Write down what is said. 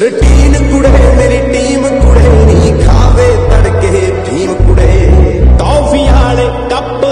Routine ਕੁੜੇ ਮੇਰੀ team ਕੁੜੇ ਨਹੀਂ ਖਾਵੇ ਤੜਕੇ ਭੀਮ ਕੁੜੇ। ਟੌਫੀ ਵਾਲੇ ਕੱਪ